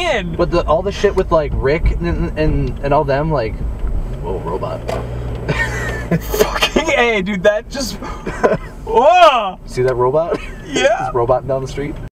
in. But the, all the shit with like Rick and, and and all them like, whoa, robot. Fucking A, dude. That just. Whoa. See that robot? Yeah. Robot down the street.